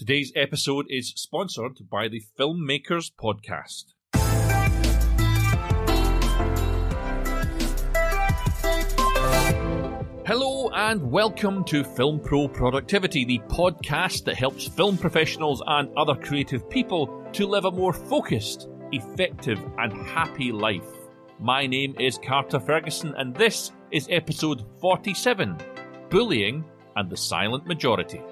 Today's episode is sponsored by the Filmmakers Podcast. Hello and welcome to Film Pro Productivity, the podcast that helps film professionals and other creative people to live a more focused, effective, and happy life. My name is Carter Ferguson, and this is episode 47 Bullying and the Silent Majority.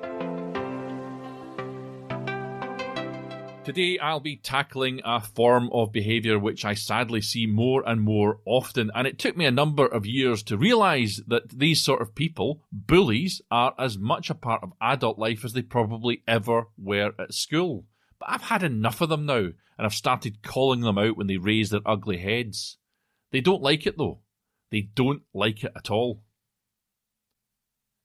Today, I'll be tackling a form of behaviour which I sadly see more and more often, and it took me a number of years to realise that these sort of people, bullies, are as much a part of adult life as they probably ever were at school. But I've had enough of them now, and I've started calling them out when they raise their ugly heads. They don't like it though. They don't like it at all.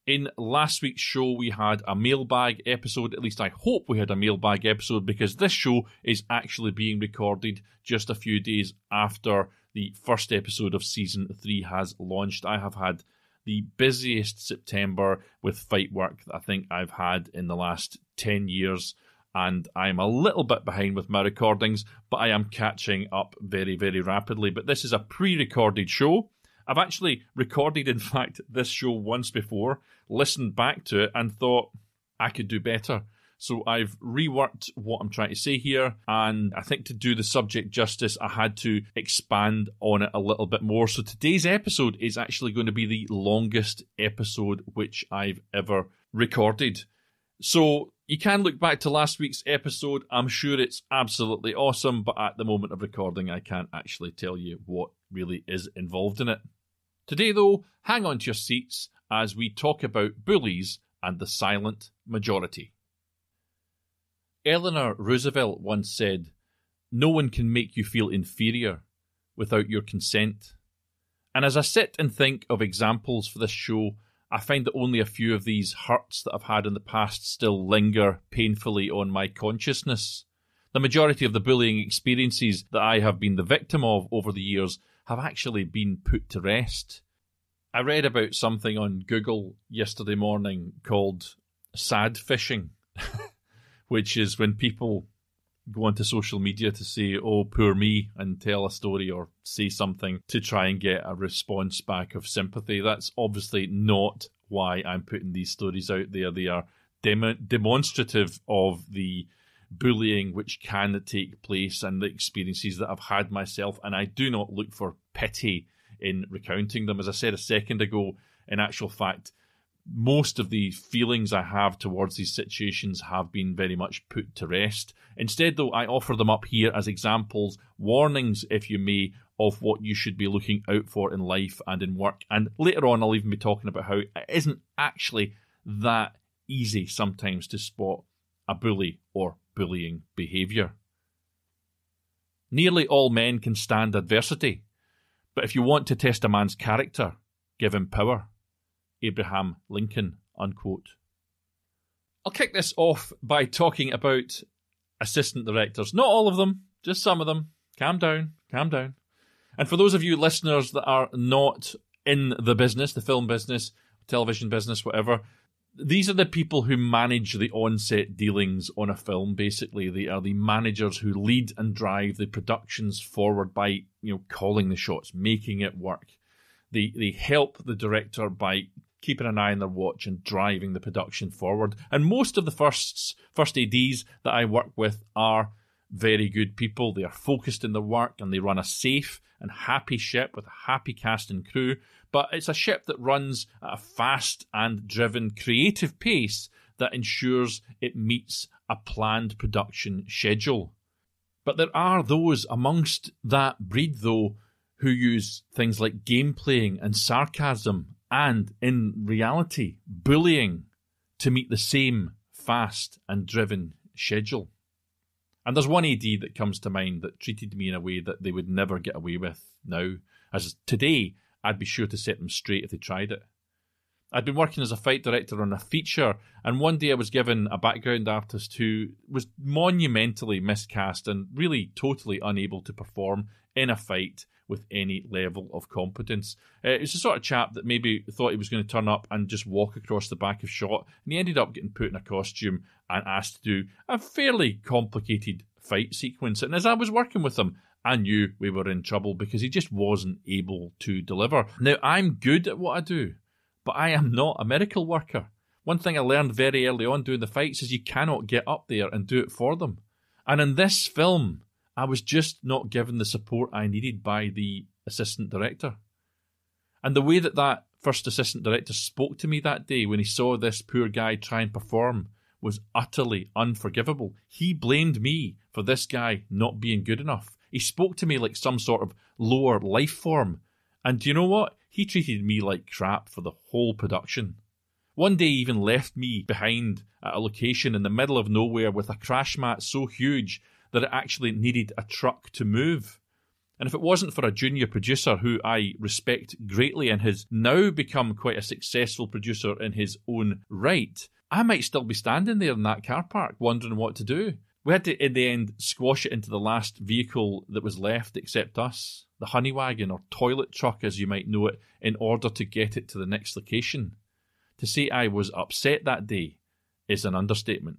In last week's show, we had a mailbag episode. At least I hope we had a mailbag episode because this show is actually being recorded just a few days after the first episode of season three has launched. I have had the busiest September with fight work that I think I've had in the last 10 years. And I'm a little bit behind with my recordings, but I am catching up very, very rapidly. But this is a pre recorded show. I've actually recorded, in fact, this show once before, listened back to it, and thought I could do better. So I've reworked what I'm trying to say here, and I think to do the subject justice, I had to expand on it a little bit more. So today's episode is actually going to be the longest episode which I've ever recorded. So you can look back to last week's episode. I'm sure it's absolutely awesome, but at the moment of recording, I can't actually tell you what really is involved in it. Today, though, hang on to your seats as we talk about bullies and the silent majority. Eleanor Roosevelt once said, No one can make you feel inferior without your consent. And as I sit and think of examples for this show, I find that only a few of these hurts that I've had in the past still linger painfully on my consciousness. The majority of the bullying experiences that I have been the victim of over the years have actually been put to rest. I read about something on Google yesterday morning called sad fishing, which is when people go onto social media to say, oh, poor me, and tell a story or say something to try and get a response back of sympathy. That's obviously not why I'm putting these stories out there. They are dem- demonstrative of the bullying which can take place and the experiences that I've had myself. And I do not look for pity in recounting them. As I said a second ago, in actual fact, most of the feelings I have towards these situations have been very much put to rest. Instead, though, I offer them up here as examples, warnings, if you may, of what you should be looking out for in life and in work. And later on, I'll even be talking about how it isn't actually that easy sometimes to spot a bully or bullying behaviour. Nearly all men can stand adversity, but if you want to test a man's character, give him power. Abraham Lincoln. Unquote. I'll kick this off by talking about assistant directors. Not all of them, just some of them. Calm down, calm down. And for those of you listeners that are not in the business, the film business, television business, whatever, these are the people who manage the on-set dealings on a film. Basically, they are the managers who lead and drive the productions forward by you know calling the shots, making it work. They they help the director by keeping an eye on their watch and driving the production forward. And most of the firsts first ADs that I work with are very good people. They are focused in their work and they run a safe and happy ship with a happy cast and crew but it's a ship that runs at a fast and driven creative pace that ensures it meets a planned production schedule. But there are those amongst that breed, though, who use things like game playing and sarcasm and, in reality, bullying to meet the same fast and driven schedule. And there's one AD that comes to mind that treated me in a way that they would never get away with now. As today, I'd be sure to set them straight if they tried it. I'd been working as a fight director on a feature, and one day I was given a background artist who was monumentally miscast and really totally unable to perform in a fight with any level of competence. Uh, it's the sort of chap that maybe thought he was going to turn up and just walk across the back of shot, and he ended up getting put in a costume and asked to do a fairly complicated fight sequence. And as I was working with him, I knew we were in trouble because he just wasn't able to deliver. Now, I'm good at what I do, but I am not a miracle worker. One thing I learned very early on doing the fights is you cannot get up there and do it for them. And in this film, I was just not given the support I needed by the assistant director. And the way that that first assistant director spoke to me that day when he saw this poor guy try and perform was utterly unforgivable. He blamed me for this guy not being good enough. He spoke to me like some sort of lower life form. And do you know what? He treated me like crap for the whole production. One day he even left me behind at a location in the middle of nowhere with a crash mat so huge that it actually needed a truck to move. And if it wasn't for a junior producer who I respect greatly and has now become quite a successful producer in his own right, I might still be standing there in that car park wondering what to do. We had to, in the end, squash it into the last vehicle that was left except us, the honey wagon or toilet truck as you might know it, in order to get it to the next location. To say I was upset that day is an understatement.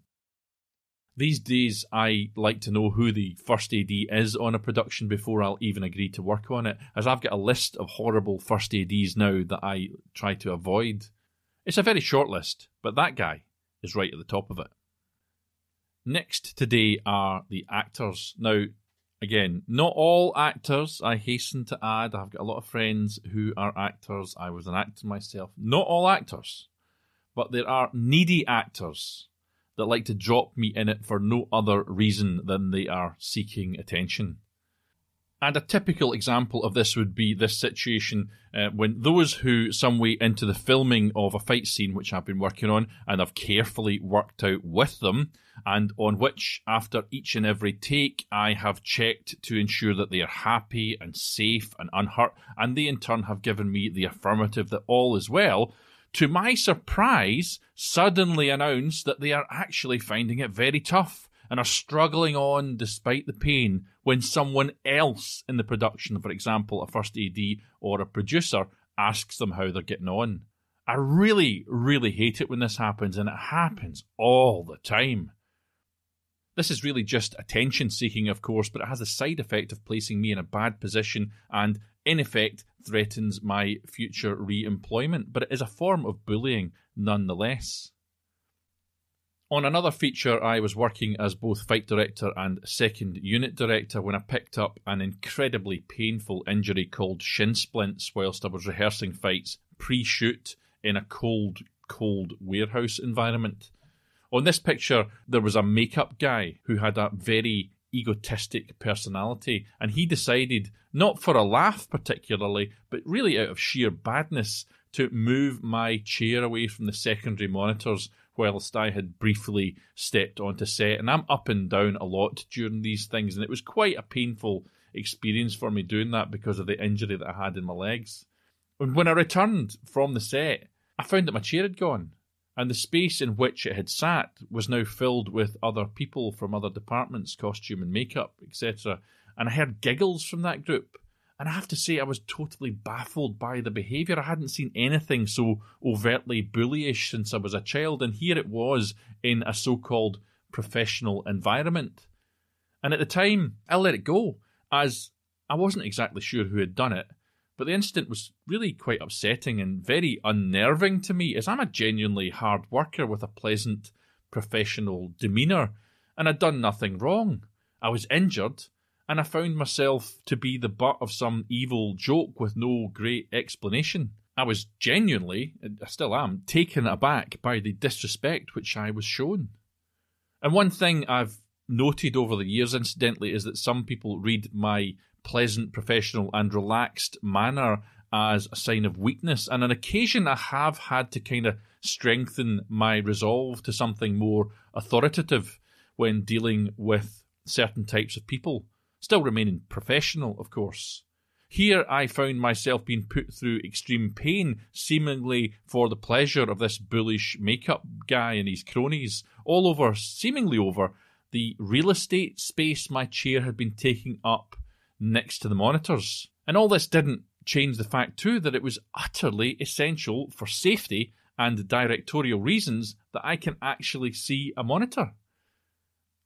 These days, I like to know who the first AD is on a production before I'll even agree to work on it, as I've got a list of horrible first ADs now that I try to avoid. It's a very short list, but that guy is right at the top of it. Next today are the actors. Now, again, not all actors, I hasten to add. I've got a lot of friends who are actors. I was an actor myself. Not all actors, but there are needy actors that like to drop me in it for no other reason than they are seeking attention. And a typical example of this would be this situation uh, when those who, some way into the filming of a fight scene, which I've been working on and I've carefully worked out with them, and on which, after each and every take, I have checked to ensure that they are happy and safe and unhurt, and they in turn have given me the affirmative that all is well, to my surprise, suddenly announced that they are actually finding it very tough and are struggling on despite the pain when someone else in the production, for example, a first AD or a producer, asks them how they're getting on. I really, really hate it when this happens, and it happens all the time. This is really just attention seeking, of course, but it has the side effect of placing me in a bad position and, in effect, threatens my future re employment. But it is a form of bullying nonetheless. On another feature, I was working as both fight director and second unit director when I picked up an incredibly painful injury called shin splints whilst I was rehearsing fights pre shoot in a cold, cold warehouse environment. On this picture, there was a makeup guy who had a very egotistic personality, and he decided, not for a laugh particularly, but really out of sheer badness, to move my chair away from the secondary monitors whilst I had briefly stepped onto set. And I'm up and down a lot during these things, and it was quite a painful experience for me doing that because of the injury that I had in my legs. And when I returned from the set, I found that my chair had gone and the space in which it had sat was now filled with other people from other departments, costume and makeup, etc. And I heard giggles from that group. And I have to say, I was totally baffled by the behaviour. I hadn't seen anything so overtly bullyish since I was a child, and here it was in a so called professional environment. And at the time, I let it go, as I wasn't exactly sure who had done it, but the incident was really quite upsetting and very unnerving to me, as I'm a genuinely hard worker with a pleasant professional demeanour, and I'd done nothing wrong. I was injured, and I found myself to be the butt of some evil joke with no great explanation. I was genuinely, I still am, taken aback by the disrespect which I was shown. And one thing I've noted over the years, incidentally, is that some people read my pleasant, professional, and relaxed manner as a sign of weakness. And on occasion, I have had to kind of strengthen my resolve to something more authoritative when dealing with certain types of people, still remaining professional, of course. Here I found myself being put through extreme pain, seemingly for the pleasure of this bullish makeup guy and his cronies, all over, seemingly over, the real estate space my chair had been taking up next to the monitors. And all this didn't change the fact, too, that it was utterly essential for safety and directorial reasons that I can actually see a monitor.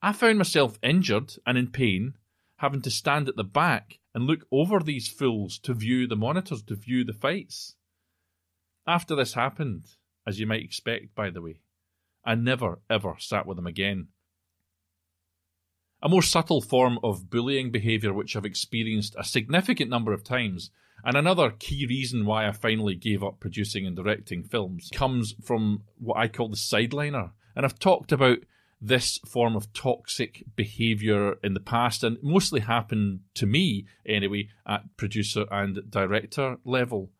I found myself injured and in pain, having to stand at the back and look over these fools to view the monitors, to view the fights. After this happened, as you might expect, by the way, I never ever sat with them again. A more subtle form of bullying behaviour which I've experienced a significant number of times, and another key reason why I finally gave up producing and directing films, comes from what I call the sideliner. And I've talked about this form of toxic behaviour in the past, and mostly happened to me anyway at producer and director level.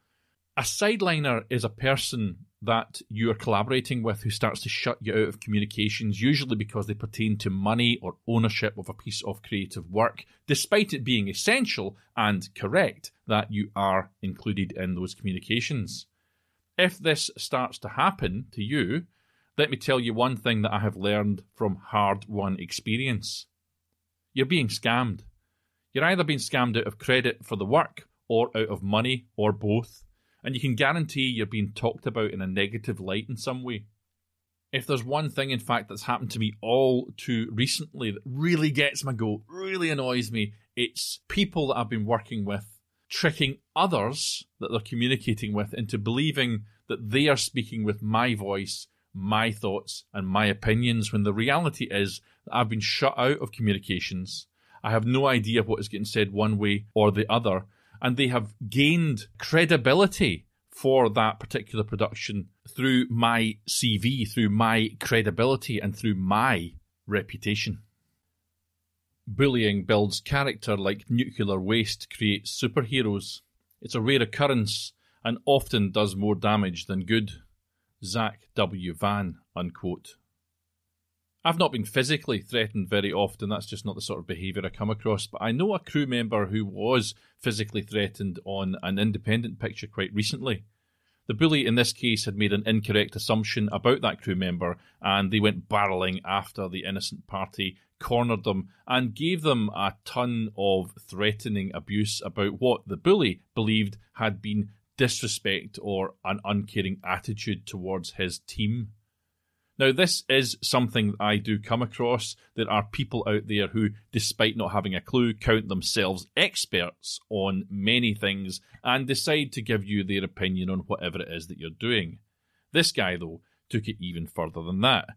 A sideliner is a person that you are collaborating with who starts to shut you out of communications, usually because they pertain to money or ownership of a piece of creative work, despite it being essential and correct that you are included in those communications. If this starts to happen to you, let me tell you one thing that I have learned from hard won experience. You're being scammed. You're either being scammed out of credit for the work or out of money or both and you can guarantee you're being talked about in a negative light in some way. If there's one thing, in fact, that's happened to me all too recently that really gets my goat, really annoys me, it's people that I've been working with tricking others that they're communicating with into believing that they are speaking with my voice, my thoughts, and my opinions, when the reality is that I've been shut out of communications. I have no idea what is getting said one way or the other, and they have gained credibility for that particular production through my CV, through my credibility, and through my reputation. Bullying builds character like nuclear waste creates superheroes. It's a rare occurrence and often does more damage than good. Zack W. Van, unquote. I've not been physically threatened very often. That's just not the sort of behaviour I come across. But I know a crew member who was physically threatened on an independent picture quite recently. The bully in this case had made an incorrect assumption about that crew member, and they went barreling after the innocent party, cornered them, and gave them a ton of threatening abuse about what the bully believed had been disrespect or an uncaring attitude towards his team. Now, this is something I do come across. There are people out there who, despite not having a clue, count themselves experts on many things and decide to give you their opinion on whatever it is that you're doing. This guy, though, took it even further than that.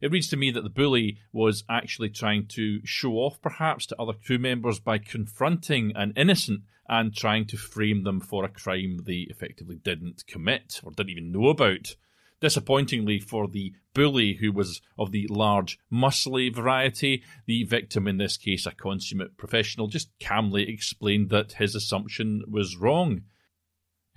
It reads to me that the bully was actually trying to show off, perhaps, to other crew members by confronting an innocent and trying to frame them for a crime they effectively didn't commit or didn't even know about. Disappointingly for the bully, who was of the large, muscly variety, the victim, in this case a consummate professional, just calmly explained that his assumption was wrong.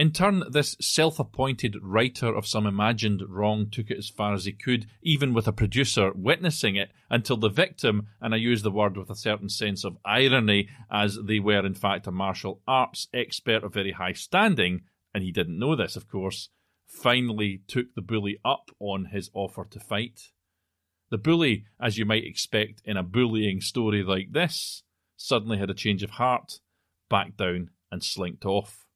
In turn, this self appointed writer of some imagined wrong took it as far as he could, even with a producer witnessing it, until the victim, and I use the word with a certain sense of irony, as they were in fact a martial arts expert of very high standing, and he didn't know this, of course, finally took the bully up on his offer to fight. The bully, as you might expect in a bullying story like this, suddenly had a change of heart, backed down, and slinked off.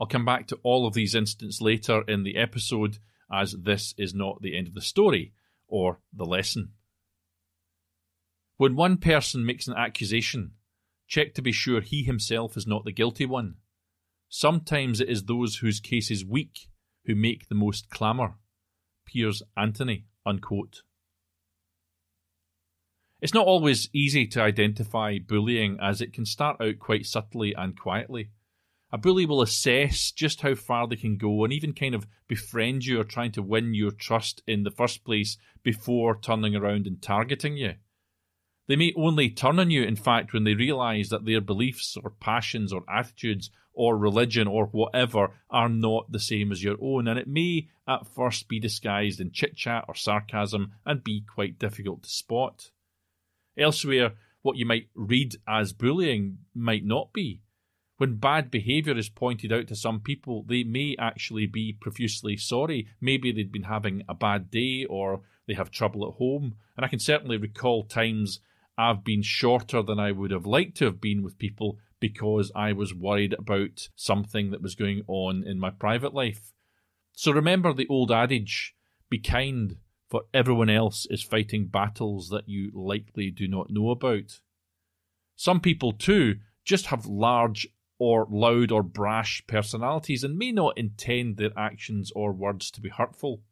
I'll come back to all of these incidents later in the episode, as this is not the end of the story or the lesson. When one person makes an accusation, check to be sure he himself is not the guilty one. Sometimes it is those whose case is weak who make the most clamour. Piers Anthony. Unquote. It's not always easy to identify bullying as it can start out quite subtly and quietly. A bully will assess just how far they can go and even kind of befriend you or trying to win your trust in the first place before turning around and targeting you. They may only turn on you, in fact, when they realise that their beliefs or passions or attitudes or religion or whatever are not the same as your own, and it may at first be disguised in chit chat or sarcasm and be quite difficult to spot. Elsewhere, what you might read as bullying might not be. When bad behaviour is pointed out to some people, they may actually be profusely sorry. Maybe they'd been having a bad day or they have trouble at home. And I can certainly recall times I've been shorter than I would have liked to have been with people because I was worried about something that was going on in my private life. So remember the old adage be kind, for everyone else is fighting battles that you likely do not know about. Some people, too, just have large or loud or brash personalities and may not intend their actions or words to be hurtful.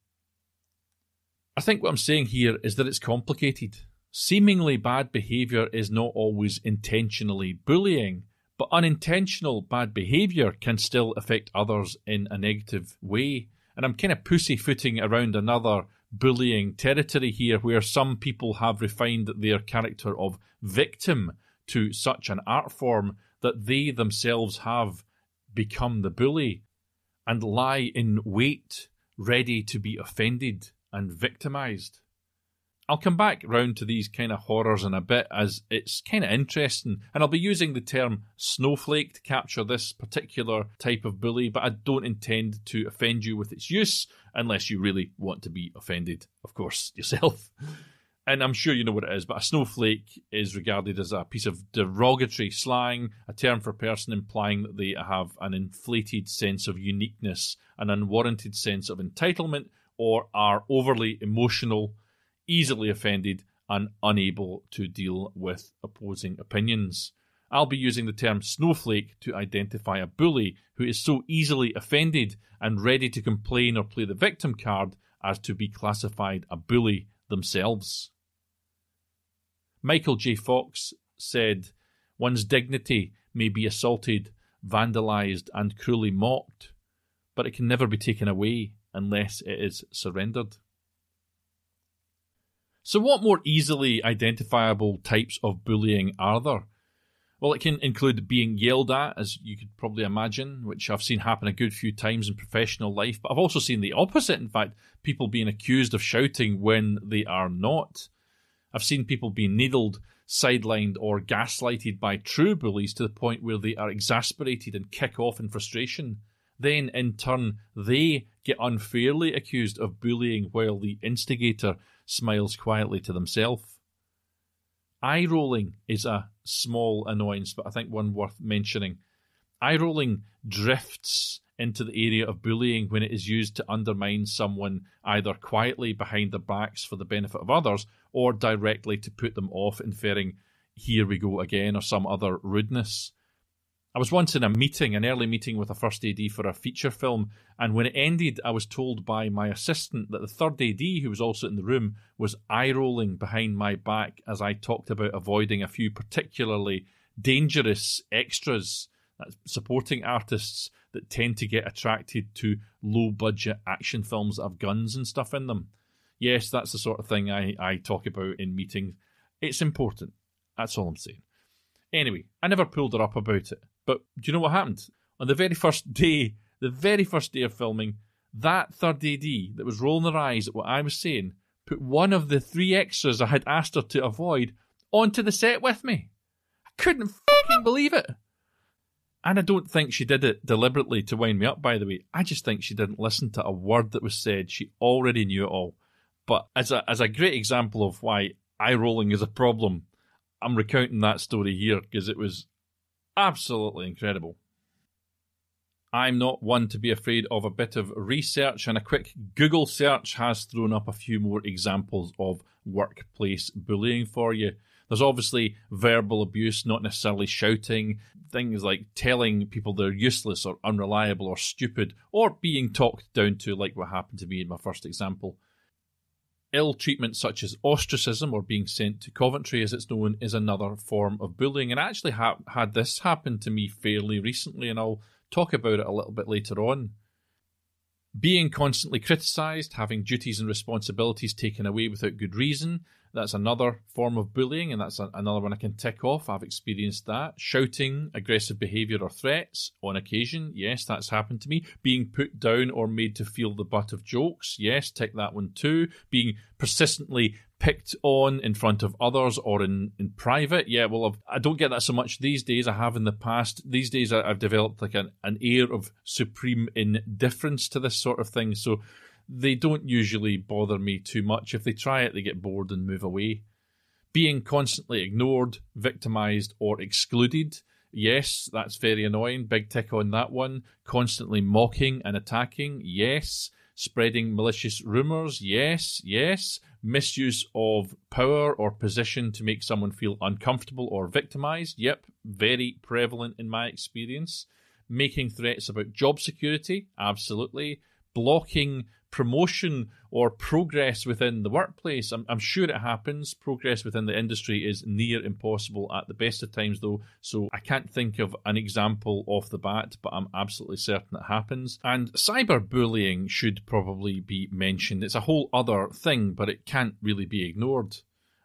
I think what I'm saying here is that it's complicated. Seemingly bad behaviour is not always intentionally bullying, but unintentional bad behaviour can still affect others in a negative way. And I'm kind of pussyfooting around another bullying territory here where some people have refined their character of victim to such an art form that they themselves have become the bully and lie in wait, ready to be offended and victimized. I'll come back round to these kind of horrors in a bit as it's kind of interesting, and I'll be using the term snowflake to capture this particular type of bully, but I don't intend to offend you with its use unless you really want to be offended, of course, yourself. And I'm sure you know what it is, but a snowflake is regarded as a piece of derogatory slang, a term for a person implying that they have an inflated sense of uniqueness, an unwarranted sense of entitlement, or are overly emotional easily offended, and unable to deal with opposing opinions. I'll be using the term snowflake to identify a bully who is so easily offended and ready to complain or play the victim card as to be classified a bully themselves. Michael J. Fox said, One's dignity may be assaulted, vandalized, and cruelly mocked, but it can never be taken away unless it is surrendered. So, what more easily identifiable types of bullying are there? Well, it can include being yelled at, as you could probably imagine, which I've seen happen a good few times in professional life, but I've also seen the opposite. In fact, people being accused of shouting when they are not. I've seen people being needled, sidelined, or gaslighted by true bullies to the point where they are exasperated and kick off in frustration. Then, in turn, they get unfairly accused of bullying while the instigator smiles quietly to themselves. Eye rolling is a small annoyance, but I think one worth mentioning. Eye rolling drifts into the area of bullying when it is used to undermine someone either quietly behind their backs for the benefit of others or directly to put them off, inferring, here we go again, or some other rudeness. I was once in a meeting, an early meeting with a first AD for a feature film, and when it ended, I was told by my assistant that the third AD, who was also in the room, was eye rolling behind my back as I talked about avoiding a few particularly dangerous extras, uh, supporting artists that tend to get attracted to low budget action films that have guns and stuff in them. Yes, that's the sort of thing I, I talk about in meetings. It's important. That's all I'm saying. Anyway, I never pulled her up about it. But do you know what happened? On the very first day, the very first day of filming, that third AD that was rolling her eyes at what I was saying put one of the three extras I had asked her to avoid onto the set with me. I couldn't fucking believe it. And I don't think she did it deliberately to wind me up, by the way. I just think she didn't listen to a word that was said. She already knew it all. But as a, as a great example of why eye rolling is a problem, I'm recounting that story here because it was absolutely incredible. I'm not one to be afraid of a bit of research, and a quick Google search has thrown up a few more examples of workplace bullying for you. There's obviously verbal abuse, not necessarily shouting, things like telling people they're useless or unreliable or stupid, or being talked down to, like what happened to me in my first example. Ill treatment, such as ostracism or being sent to Coventry, as it's known, is another form of bullying. And I actually ha- had this happen to me fairly recently, and I'll talk about it a little bit later on. Being constantly criticised, having duties and responsibilities taken away without good reason, that's another form of bullying, and that's a, another one I can tick off. I've experienced that. Shouting, aggressive behaviour, or threats on occasion. Yes, that's happened to me. Being put down or made to feel the butt of jokes. Yes, tick that one too. Being persistently picked on in front of others or in, in private. Yeah, well, I've, I do not get that so much these days. I have in the past. These days, I've developed like an, an air of supreme indifference to this sort of thing. So they don't usually bother me too much. If they try it, they get bored and move away. Being constantly ignored, victimized, or excluded. Yes, that's very annoying. Big tick on that one. Constantly mocking and attacking. Yes. Spreading malicious rumours. Yes, yes. Misuse of power or position to make someone feel uncomfortable or victimized. Yep, very prevalent in my experience. Making threats about job security. Absolutely. Blocking promotion or progress within the workplace. I'm, I'm, sure it happens. Progress within the industry is near impossible at the best of times, though. So I can't think of an example off the bat, but I'm absolutely certain it happens. And cyberbullying should probably be mentioned. It's a whole other thing, but it can't really be ignored.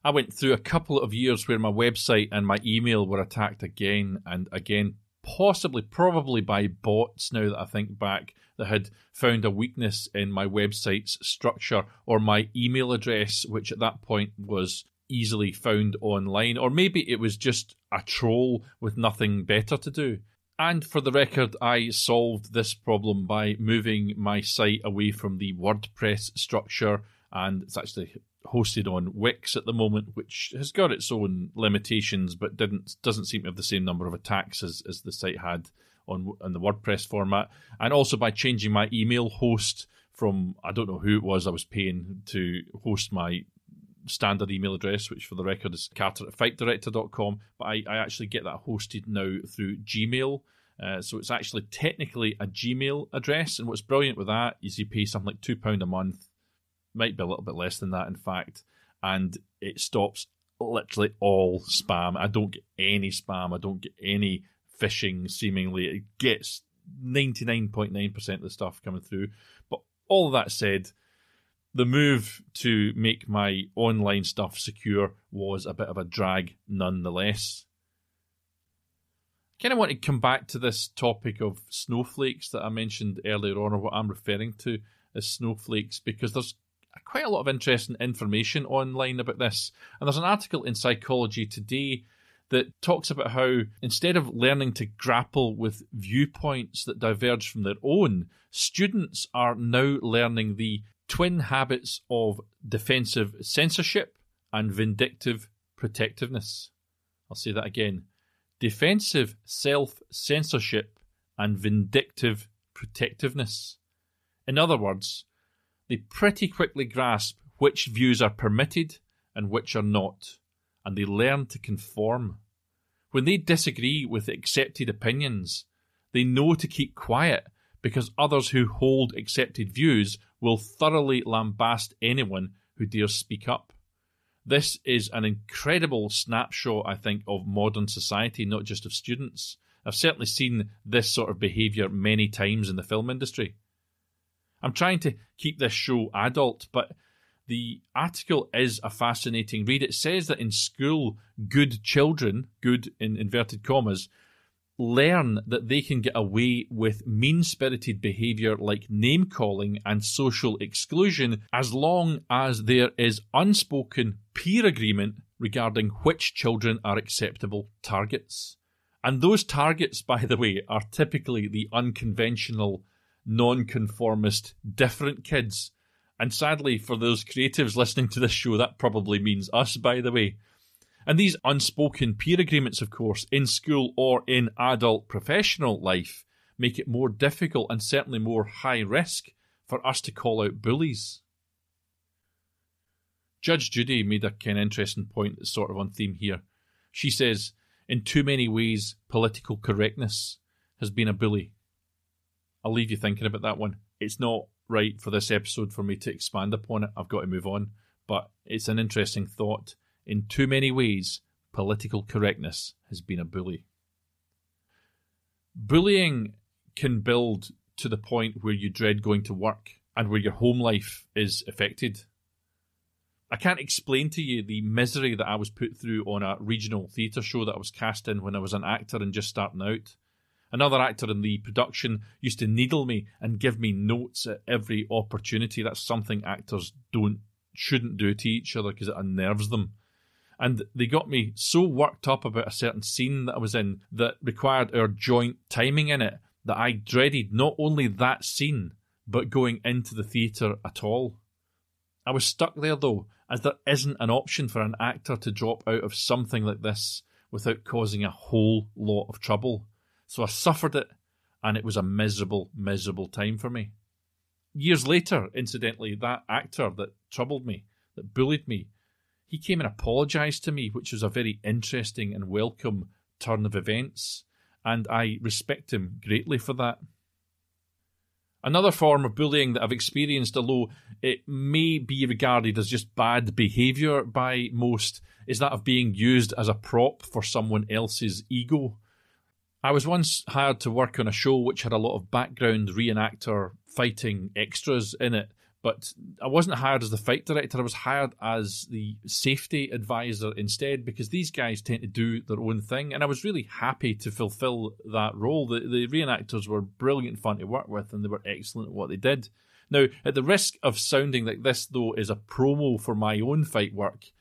I went through a couple of years where my website and my email were attacked again and again, possibly, probably by bots now that I think back that had found a weakness in my website's structure or my email address, which at that point was easily found online, or maybe it was just a troll with nothing better to do. And for the record, I solved this problem by moving my site away from the WordPress structure, and it's actually hosted on Wix at the moment, which has got its own limitations, but didn't doesn't seem to have the same number of attacks as, as the site had on on the WordPress format, and also by changing my email host from I don't know who it was I was paying to host my standard email address, which for the record is carter at fightdirector.com, but I, I actually get that hosted now through Gmail. Uh, so it's actually technically a Gmail address, and what's brilliant with that is you pay something like two pound a month, might be a little bit less than that, in fact, and it stops literally all spam. I don't get any spam. I don't get any phishing seemingly. It gets 99.9% of the stuff coming through. But all that said, the move to make my online stuff secure was a bit of a drag nonetheless. I kind of want to come back to this topic of snowflakes that I mentioned earlier on, or what I'm referring to as snowflakes, because there's quite a lot of interesting information online about this. And there's an article in Psychology Today that talks about how instead of learning to grapple with viewpoints that diverge from their own, students are now learning the twin habits of defensive censorship and vindictive protectiveness. I'll say that again defensive self censorship and vindictive protectiveness. In other words, they pretty quickly grasp which views are permitted and which are not, and they learn to conform. When they disagree with accepted opinions, they know to keep quiet because others who hold accepted views will thoroughly lambast anyone who dares speak up. This is an incredible snapshot, I think, of modern society, not just of students. I've certainly seen this sort of behaviour many times in the film industry. I'm trying to keep this show adult, but the article is a fascinating read. It says that in school, good children, good in inverted commas, learn that they can get away with mean spirited behaviour like name calling and social exclusion as long as there is unspoken peer agreement regarding which children are acceptable targets. And those targets, by the way, are typically the unconventional, non-conformist, different kids and sadly, for those creatives listening to this show, that probably means us, by the way. And these unspoken peer agreements, of course, in school or in adult professional life, make it more difficult and certainly more high risk for us to call out bullies. Judge Judy made a kind of interesting point that's sort of on theme here. She says, in too many ways, political correctness has been a bully. I'll leave you thinking about that one. It's not right for this episode for me to expand upon it. I've got to move on. But it's an interesting thought. In too many ways, political correctness has been a bully. Bullying can build to the point where you dread going to work and where your home life is affected. I can't explain to you the misery that I was put through on a regional theatre show that I was cast in when I was an actor and just starting out. Another actor in the production used to needle me and give me notes at every opportunity. That's something actors don't shouldn't do to each other because it unnerves them. And they got me so worked up about a certain scene that I was in that required our joint timing in it that I dreaded not only that scene, but going into the theatre at all. I was stuck there though, as there isn't an option for an actor to drop out of something like this without causing a whole lot of trouble. So I suffered it, and it was a miserable, miserable time for me. Years later, incidentally, that actor that troubled me, that bullied me, he came and apologised to me, which was a very interesting and welcome turn of events, and I respect him greatly for that. Another form of bullying that I've experienced, although it may be regarded as just bad behaviour by most, is that of being used as a prop for someone else's ego. I was once hired to work on a show which had a lot of background reenactor fighting extras in it, but I wasn't hired as the fight director. I was hired as the safety advisor instead because these guys tend to do their own thing, and I was really happy to fulfill that role. The, the reenactors were brilliant fun to work with, and they were excellent at what they did. Now, at the risk of sounding like this, though, is a promo for my own fight work,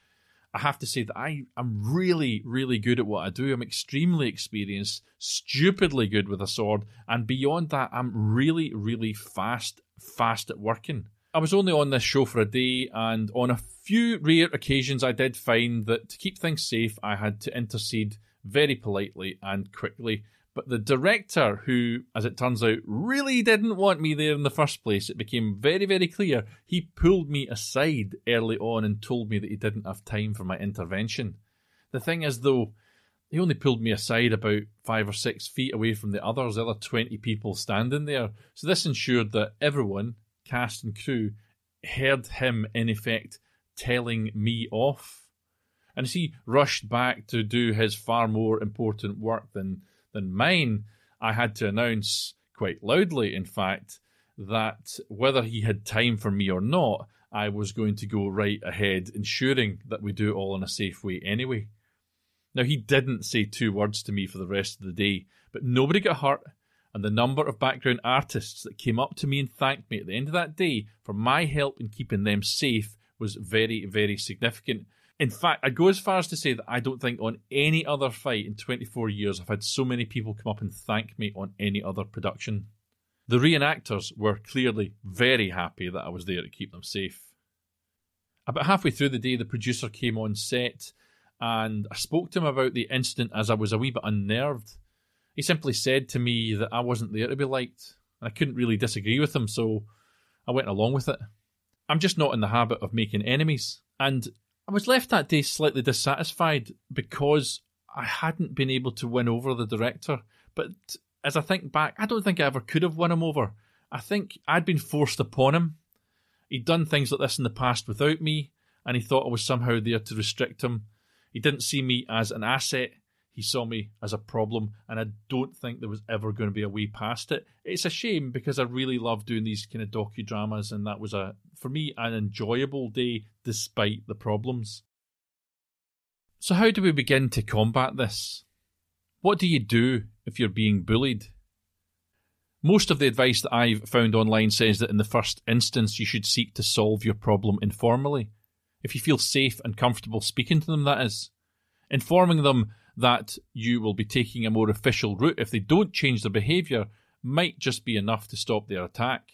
I have to say that I am really, really good at what I do. I'm extremely experienced, stupidly good with a sword, and beyond that, I'm really, really fast, fast at working. I was only on this show for a day, and on a few rare occasions, I did find that to keep things safe, I had to intercede very politely and quickly but the director, who, as it turns out, really didn't want me there in the first place, it became very, very clear he pulled me aside early on and told me that he didn't have time for my intervention. The thing is, though, he only pulled me aside about five or six feet away from the others, the other 20 people standing there. So this ensured that everyone, cast and crew, heard him, in effect, telling me off. And as he rushed back to do his far more important work than than mine, I had to announce quite loudly, in fact, that whether he had time for me or not, I was going to go right ahead, ensuring that we do it all in a safe way anyway. Now, he didn't say two words to me for the rest of the day, but nobody got hurt, and the number of background artists that came up to me and thanked me at the end of that day for my help in keeping them safe was very, very significant. In fact, I'd go as far as to say that I don't think on any other fight in 24 years I've had so many people come up and thank me on any other production. The reenactors were clearly very happy that I was there to keep them safe. About halfway through the day, the producer came on set and I spoke to him about the incident as I was a wee bit unnerved. He simply said to me that I wasn't there to be liked, and I couldn't really disagree with him, so I went along with it. I'm just not in the habit of making enemies, and I was left that day slightly dissatisfied because I hadn't been able to win over the director. But as I think back, I don't think I ever could have won him over. I think I'd been forced upon him. He'd done things like this in the past without me, and he thought I was somehow there to restrict him. He didn't see me as an asset, he saw me as a problem, and I don't think there was ever going to be a way past it. It's a shame because I really love doing these kind of docudramas, and that was a for me an enjoyable day despite the problems. So, how do we begin to combat this? What do you do if you're being bullied? Most of the advice that I've found online says that in the first instance you should seek to solve your problem informally. If you feel safe and comfortable speaking to them, that is. Informing them that you will be taking a more official route if they don't change their behaviour might just be enough to stop their attack.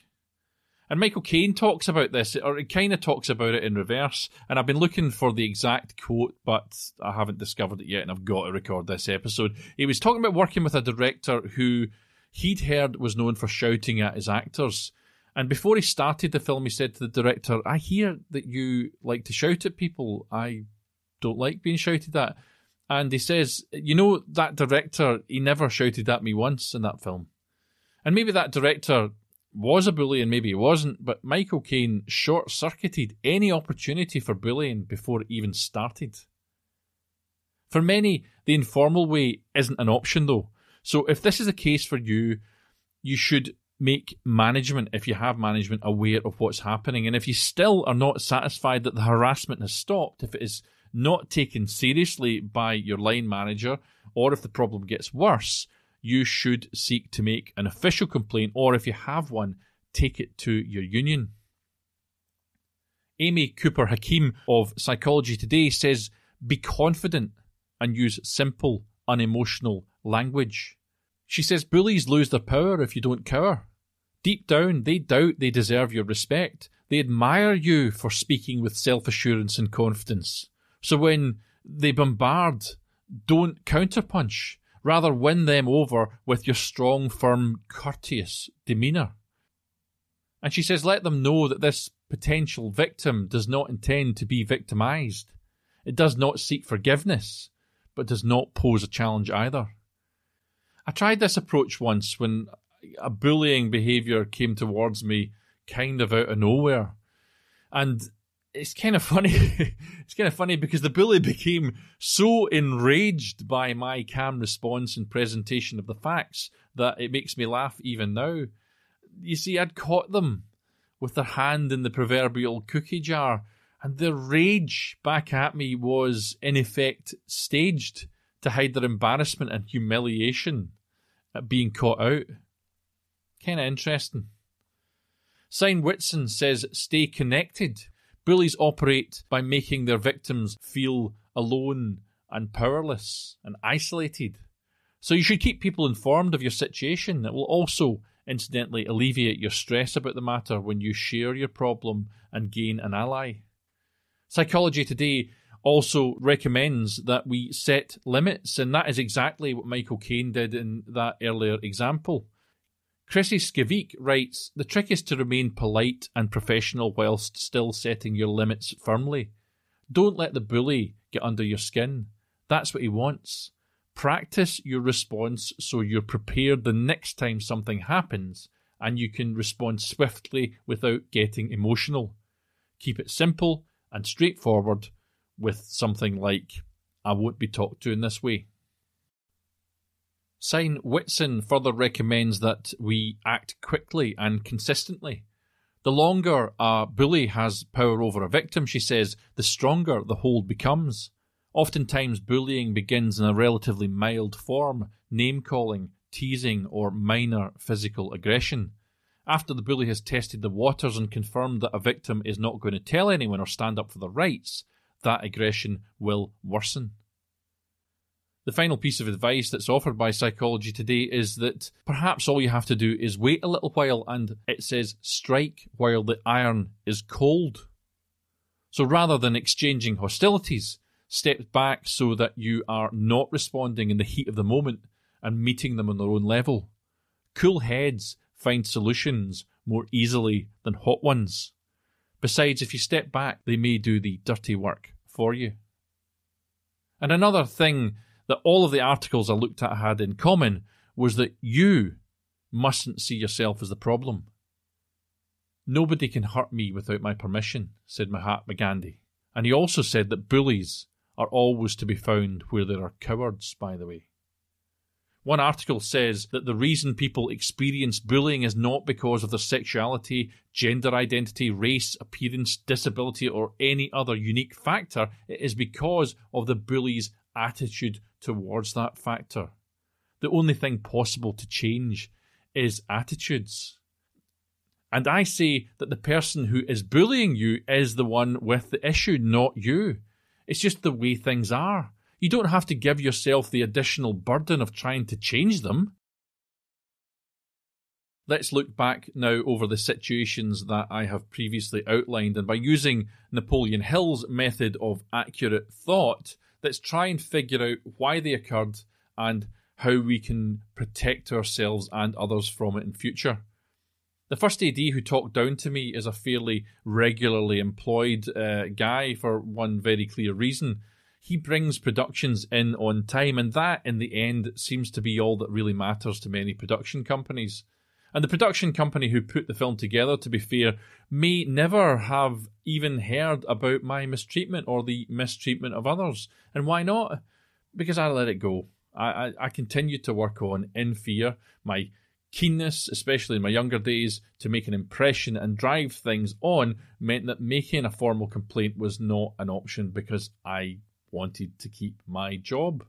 And Michael Caine talks about this, or he kind of talks about it in reverse. And I've been looking for the exact quote, but I haven't discovered it yet, and I've got to record this episode. He was talking about working with a director who he'd heard was known for shouting at his actors. And before he started the film, he said to the director, I hear that you like to shout at people. I don't like being shouted at. And he says, You know, that director, he never shouted at me once in that film. And maybe that director was a bully and maybe he wasn't, but Michael Caine short circuited any opportunity for bullying before it even started. For many, the informal way isn't an option though. So if this is the case for you, you should make management, if you have management, aware of what's happening. And if you still are not satisfied that the harassment has stopped, if it is not taken seriously by your line manager, or if the problem gets worse, you should seek to make an official complaint, or if you have one, take it to your union. Amy Cooper Hakim of Psychology Today says be confident and use simple, unemotional language. She says bullies lose their power if you don't cower. Deep down, they doubt they deserve your respect. they admire you for speaking with self assurance and confidence. So when they bombard, don't counterpunch. Rather, win them over with your strong, firm, courteous demeanour. And she says, let them know that this potential victim does not intend to be victimised. It does not seek forgiveness, but does not pose a challenge either. I tried this approach once when a bullying behaviour came towards me kind of out of nowhere. And it's kind of funny. it's kind of funny because the bully became so enraged by my calm response and presentation of the facts that it makes me laugh even now. You see, I'd caught them with their hand in the proverbial cookie jar, and their rage back at me was, in effect, staged to hide their embarrassment and humiliation at being caught out. Kind of interesting. Signe Whitson says stay connected. Bullies operate by making their victims feel alone and powerless and isolated. So you should keep people informed of your situation. It will also, incidentally, alleviate your stress about the matter when you share your problem and gain an ally. Psychology Today also recommends that we set limits, and that is exactly what Michael Caine did in that earlier example. Chrissy Scivicque writes The trick is to remain polite and professional whilst still setting your limits firmly. Don't let the bully get under your skin. That's what he wants. Practice your response so you're prepared the next time something happens and you can respond swiftly without getting emotional. Keep it simple and straightforward with something like, I won't be talked to in this way. Signe Whitson further recommends that we act quickly and consistently. The longer a bully has power over a victim, she says, the stronger the hold becomes. Oftentimes, bullying begins in a relatively mild form, name calling, teasing, or minor physical aggression. After the bully has tested the waters and confirmed that a victim is not going to tell anyone or stand up for their rights, that aggression will worsen. The final piece of advice that's offered by Psychology Today is that perhaps all you have to do is wait a little while and it says strike while the iron is cold. So rather than exchanging hostilities, step back so that you are not responding in the heat of the moment and meeting them on their own level. Cool heads find solutions more easily than hot ones. Besides, if you step back, they may do the dirty work for you. And another thing that all of the articles I looked at had in common was that you mustn't see yourself as the problem. Nobody can hurt me without my permission, said Mahatma Gandhi. And he also said that bullies are always to be found where there are cowards, by the way. One article says that the reason people experience bullying is not because of their sexuality, gender identity, race, appearance, disability, or any other unique factor. It is because of the bully's attitude towards that factor. The only thing possible to change is attitudes. And I say that the person who is bullying you is the one with the issue, not you. It's just the way things are. You don't have to give yourself the additional burden of trying to change them. Let's look back now over the situations that I have previously outlined, and by using Napoleon Hill's method of accurate thought, let's try and figure out why they occurred and how we can protect ourselves and others from it in future. The first AD who talked down to me is a fairly regularly employed uh, guy for one very clear reason. He brings productions in on time, and that, in the end, seems to be all that really matters to many production companies. And the production company who put the film together, to be fair, may never have even heard about my mistreatment or the mistreatment of others. And why not? Because I let it go. I, I, I continued to work on In Fear, my keenness, especially in my younger days, to make an impression and drive things on meant that making a formal complaint was not an option because I wanted to keep my job.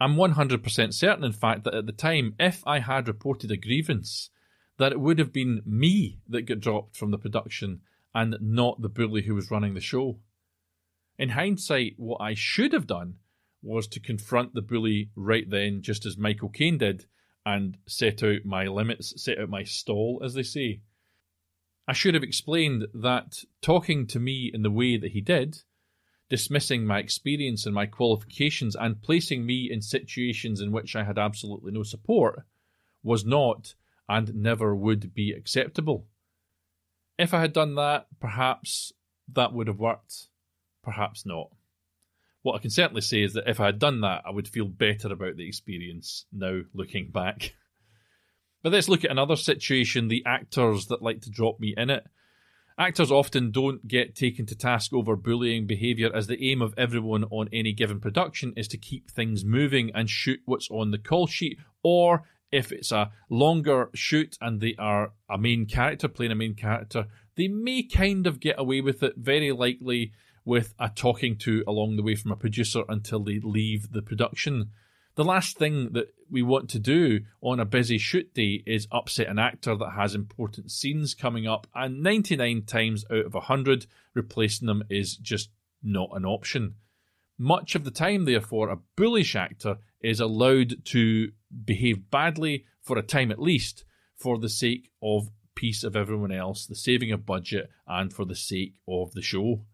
I'm 100% certain, in fact, that at the time, if I had reported a grievance, that it would have been me that got dropped from the production and not the bully who was running the show. In hindsight, what I should have done was to confront the bully right then, just as Michael Caine did, and set out my limits, set out my stall, as they say. I should have explained that talking to me in the way that he did, dismissing my experience and my qualifications, and placing me in situations in which I had absolutely no support, was not and never would be acceptable. If I had done that, perhaps that would have worked, perhaps not. What I can certainly say is that if I had done that, I would feel better about the experience now looking back. But let's look at another situation the actors that like to drop me in it. Actors often don't get taken to task over bullying behaviour as the aim of everyone on any given production is to keep things moving and shoot what's on the call sheet, or if it's a longer shoot and they are a main character playing a main character, they may kind of get away with it, very likely with a talking to along the way from a producer until they leave the production. The last thing that we want to do on a busy shoot day is upset an actor that has important scenes coming up, and 99 times out of 100, replacing them is just not an option. Much of the time, therefore, a bullish actor is allowed to behave badly for a time at least for the sake of peace of everyone else, the saving of budget, and for the sake of the show.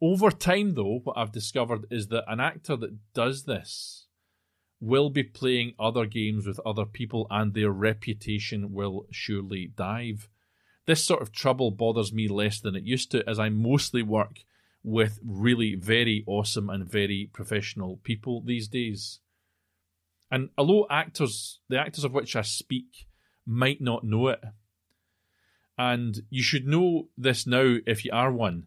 Over time, though, what I've discovered is that an actor that does this will be playing other games with other people and their reputation will surely dive. This sort of trouble bothers me less than it used to, as I mostly work with really very awesome and very professional people these days. And although actors, the actors of which I speak, might not know it, and you should know this now if you are one,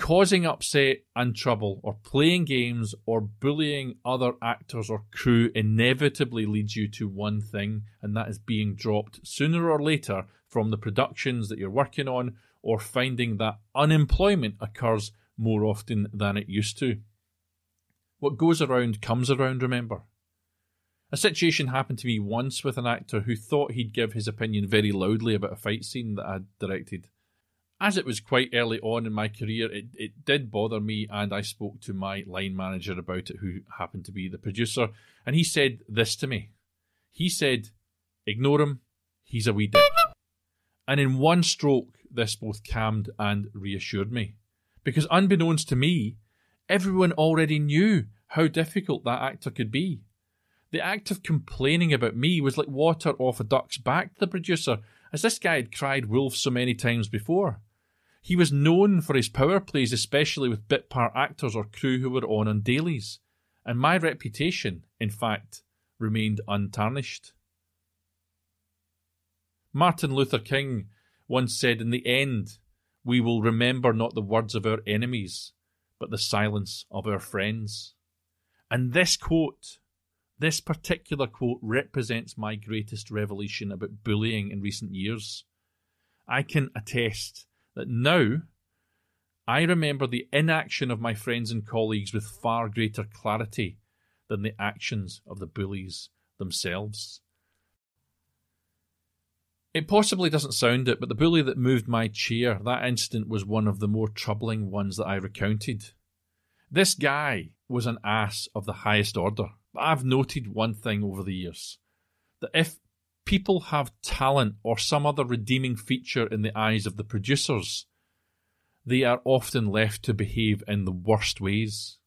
causing upset and trouble or playing games or bullying other actors or crew inevitably leads you to one thing, and that is being dropped sooner or later from the productions that you're working on or finding that unemployment occurs more often than it used to. What goes around comes around, remember. A situation happened to me once with an actor who thought he'd give his opinion very loudly about a fight scene that I'd directed as it was quite early on in my career, it, it did bother me, and I spoke to my line manager about it, who happened to be the producer, and he said this to me. He said, Ignore him, he's a wee dick. And in one stroke, this both calmed and reassured me. Because unbeknownst to me, everyone already knew how difficult that actor could be. The act of complaining about me was like water off a duck's back to the producer, as this guy had cried wolf so many times before. He was known for his power plays, especially with bit part actors or crew who were on on dailies, and my reputation, in fact, remained untarnished. Martin Luther King once said, In the end, we will remember not the words of our enemies, but the silence of our friends. And this quote, this particular quote, represents my greatest revelation about bullying in recent years. I can attest that now I remember the inaction of my friends and colleagues with far greater clarity than the actions of the bullies themselves. It possibly doesn't sound it, but the bully that moved my chair, that incident was one of the more troubling ones that I recounted. This guy was an ass of the highest order. But I've noted one thing over the years that if people have talent or some other redeeming feature in the eyes of the producers, they are often left to behave in the worst ways.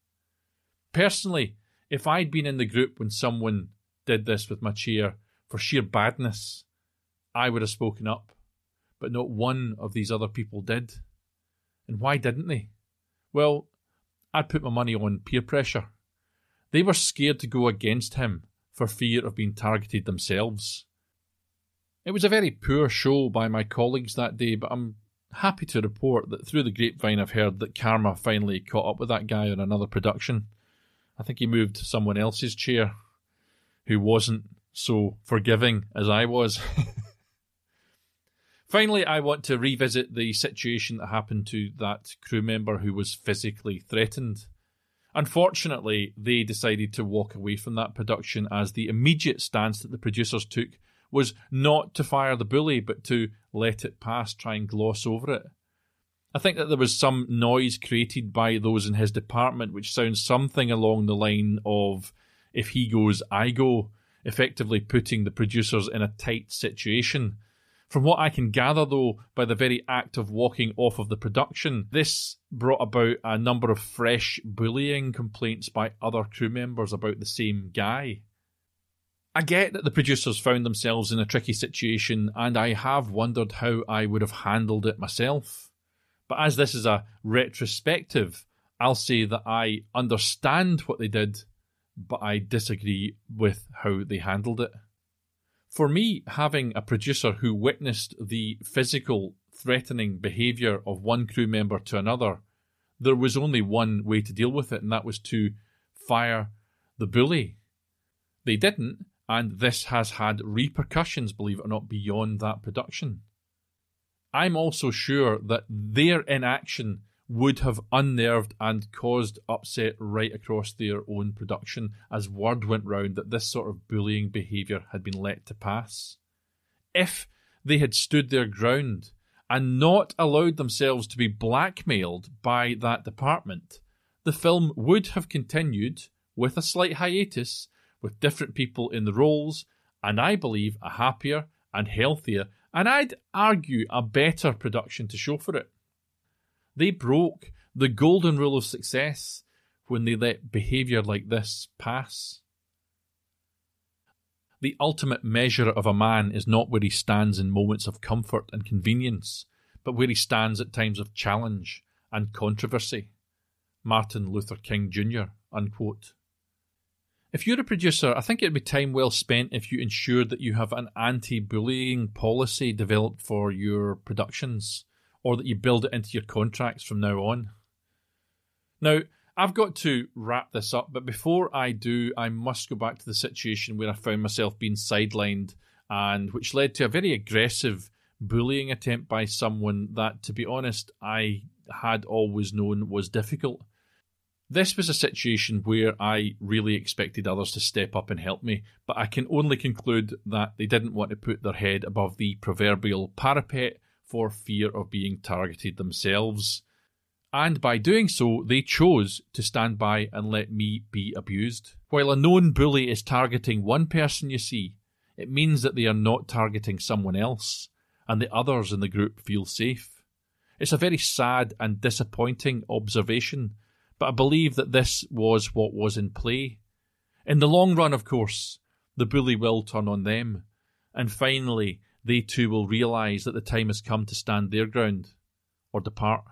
Personally, if I'd been in the group when someone did this with my chair for sheer badness, I would have spoken up, but not one of these other people did. And why didn't they? Well, I'd put my money on peer pressure. They were scared to go against him for fear of being targeted themselves. It was a very poor show by my colleagues that day, but I'm happy to report that through the grapevine I've heard that Karma finally caught up with that guy on another production. I think he moved to someone else's chair who wasn't so forgiving as I was. Finally, I want to revisit the situation that happened to that crew member who was physically threatened. Unfortunately, they decided to walk away from that production as the immediate stance that the producers took was not to fire the bully, but to let it pass, try and gloss over it. I think that there was some noise created by those in his department, which sounds something along the line of if he goes, I go, effectively putting the producers in a tight situation. From what I can gather, though, by the very act of walking off of the production, this brought about a number of fresh bullying complaints by other crew members about the same guy. I get that the producers found themselves in a tricky situation, and I have wondered how I would have handled it myself. But as this is a retrospective, I'll say that I understand what they did, but I disagree with how they handled it. For me, having a producer who witnessed the physical, threatening behaviour of one crew member to another, there was only one way to deal with it, and that was to fire the bully. They didn't, and this has had repercussions, believe it or not, beyond that production. I'm also sure that their inaction would have unnerved and caused upset right across their own production as word went round that this sort of bullying behaviour had been let to pass. If they had stood their ground and not allowed themselves to be blackmailed by that department, the film would have continued with a slight hiatus with different people in the roles, and I believe a happier and healthier, and I'd argue a better production to show for it. They broke the golden rule of success when they let behaviour like this pass. The ultimate measure of a man is not where he stands in moments of comfort and convenience, but where he stands at times of challenge and controversy. Martin Luther King Jr. Unquote. If you're a producer, I think it'd be time well spent if you ensured that you have an anti bullying policy developed for your productions, or that you build it into your contracts from now on. Now, I've got to wrap this up, but before I do, I must go back to the situation where I found myself being sidelined and which led to a very aggressive bullying attempt by someone that, to be honest, I had always known was difficult. This was a situation where I really expected others to step up and help me, but I can only conclude that they didn't want to put their head above the proverbial parapet for fear of being targeted themselves. And by doing so, they chose to stand by and let me be abused. While a known bully is targeting one person, you see, it means that they are not targeting someone else, and the others in the group feel safe. It's a very sad and disappointing observation but I believe that this was what was in play. In the long run, of course, the bully will turn on them, and finally they too will realise that the time has come to stand their ground or depart.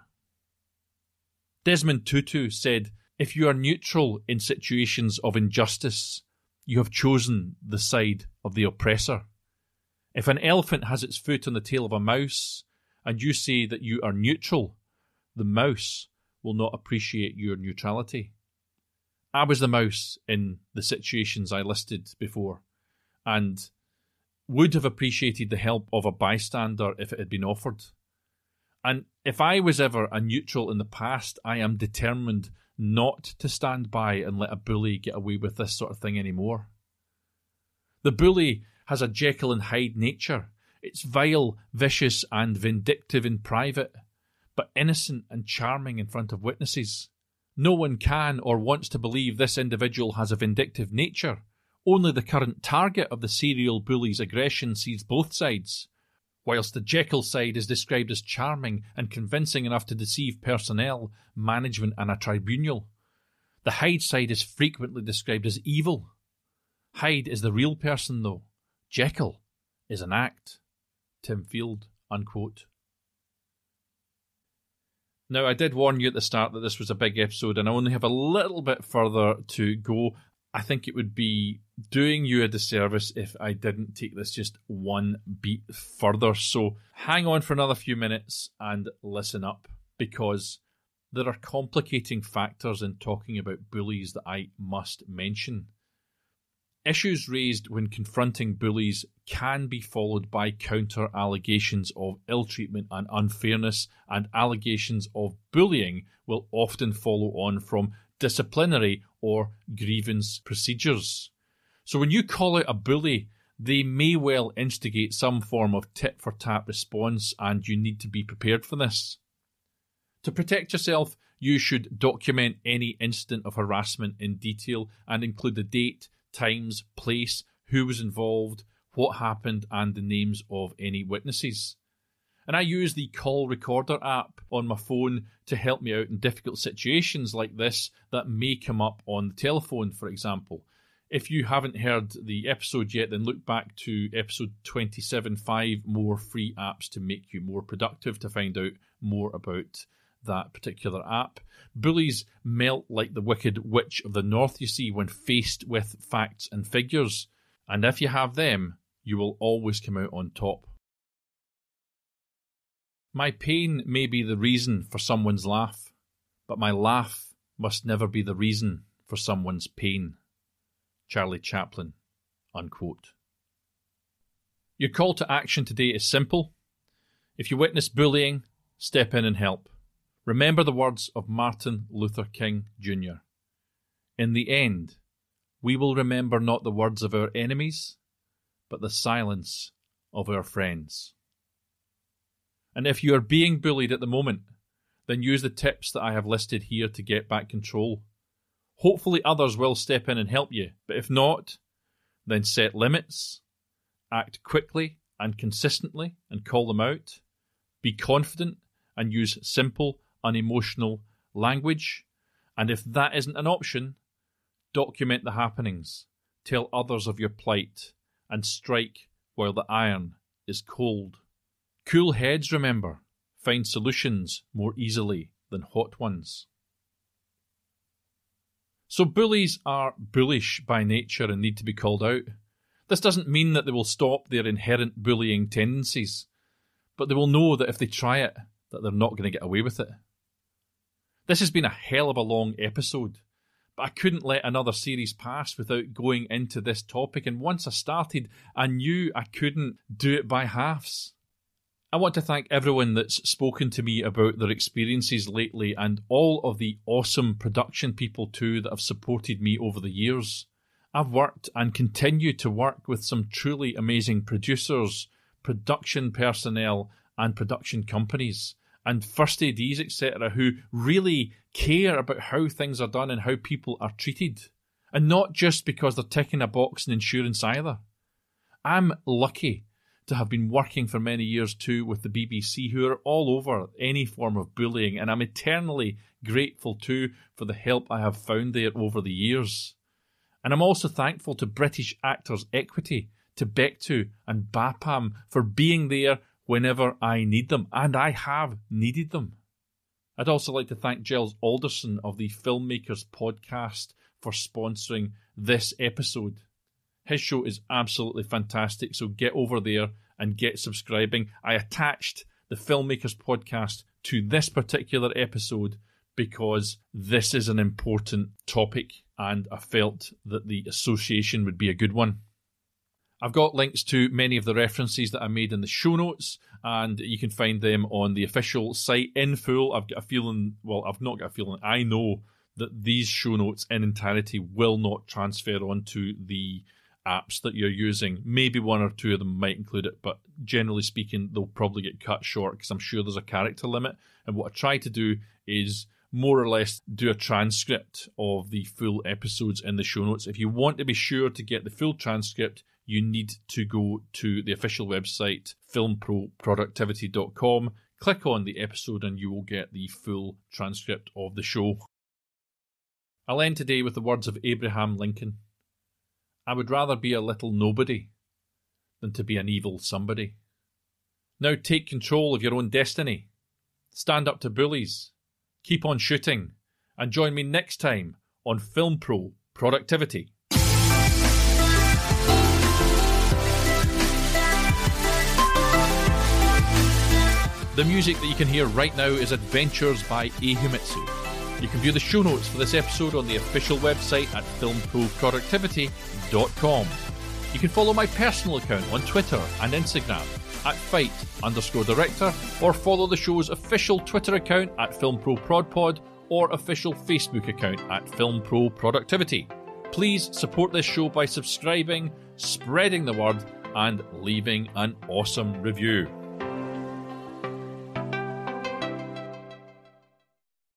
Desmond Tutu said, If you are neutral in situations of injustice, you have chosen the side of the oppressor. If an elephant has its foot on the tail of a mouse, and you say that you are neutral, the mouse will not appreciate your neutrality. I was the mouse in the situations I listed before, and would have appreciated the help of a bystander if it had been offered. And if I was ever a neutral in the past, I am determined not to stand by and let a bully get away with this sort of thing anymore. The bully has a Jekyll and Hyde nature. It's vile, vicious, and vindictive in private, but innocent and charming in front of witnesses. No one can or wants to believe this individual has a vindictive nature. Only the current target of the serial bully's aggression sees both sides. Whilst the Jekyll side is described as charming and convincing enough to deceive personnel, management, and a tribunal, the Hyde side is frequently described as evil. Hyde is the real person, though. Jekyll is an act. Tim Field, unquote. Now, I did warn you at the start that this was a big episode, and I only have a little bit further to go. I think it would be doing you a disservice if I didn't take this just one beat further. So hang on for another few minutes and listen up because there are complicating factors in talking about bullies that I must mention. Issues raised when confronting bullies can be followed by counter allegations of ill treatment and unfairness, and allegations of bullying will often follow on from disciplinary or grievance procedures. So when you call out a bully, they may well instigate some form of tit for tat response, and you need to be prepared for this. To protect yourself, you should document any incident of harassment in detail and include the date, times, place, who was involved, what happened, and the names of any witnesses. And I use the call recorder app on my phone to help me out in difficult situations like this that may come up on the telephone, for example. If you haven't heard the episode yet, then look back to episode 27 5 more free apps to make you more productive to find out more about that particular app. Bullies melt like the wicked witch of the north, you see, when faced with facts and figures. And if you have them, you will always come out on top. My pain may be the reason for someone's laugh, but my laugh must never be the reason for someone's pain. Charlie Chaplin. Unquote. Your call to action today is simple. If you witness bullying, step in and help. Remember the words of Martin Luther King Jr. In the end, we will remember not the words of our enemies, but the silence of our friends. And if you are being bullied at the moment, then use the tips that I have listed here to get back control. Hopefully, others will step in and help you, but if not, then set limits, act quickly and consistently and call them out, be confident and use simple, unemotional language. And if that isn't an option, document the happenings, tell others of your plight, and strike while the iron is cold. Cool heads, remember, find solutions more easily than hot ones. So, bullies are bullish by nature and need to be called out. This doesn't mean that they will stop their inherent bullying tendencies, but they will know that if they try it, that they're not going to get away with it. This has been a hell of a long episode, but I couldn't let another series pass without going into this topic, and once I started, I knew I couldn't do it by halves. I want to thank everyone that's spoken to me about their experiences lately and all of the awesome production people too that have supported me over the years. I've worked and continue to work with some truly amazing producers, production personnel, and production companies, and first ADs, etc., who really care about how things are done and how people are treated. And not just because they're ticking a box in insurance either. I'm lucky to have been working for many years too with the BBC, who are all over any form of bullying, and I'm eternally grateful too for the help I have found there over the years. And I'm also thankful to British Actors Equity, to Bectu and BAPAM for being there whenever I need them, and I have needed them. I'd also like to thank Giles Alderson of the Filmmakers Podcast for sponsoring this episode. His show is absolutely fantastic, so get over there and get subscribing. I attached the Filmmakers Podcast to this particular episode because this is an important topic and I felt that the association would be a good one. I've got links to many of the references that I made in the show notes, and you can find them on the official site in full. I've got a feeling, well, I've not got a feeling, I know that these show notes in entirety will not transfer onto the apps that you're using. Maybe one or two of them might include it, but generally speaking, they'll probably get cut short because I'm sure there's a character limit. And what I try to do is more or less do a transcript of the full episodes in the show notes. If you want to be sure to get the full transcript, you need to go to the official website, filmproproductivity.com, click on the episode, and you will get the full transcript of the show. I'll end today with the words of Abraham Lincoln. I would rather be a little nobody than to be an evil somebody. Now take control of your own destiny. Stand up to bullies. Keep on shooting. And join me next time on Film Pro Productivity. The music that you can hear right now is Adventures by A Himitsu. You can view the show notes for this episode on the official website at filmproproductivity.com. You can follow my personal account on Twitter and Instagram at fight underscore director, or follow the show's official Twitter account at filmproprodpod or official Facebook account at filmproproductivity. Please support this show by subscribing, spreading the word, and leaving an awesome review.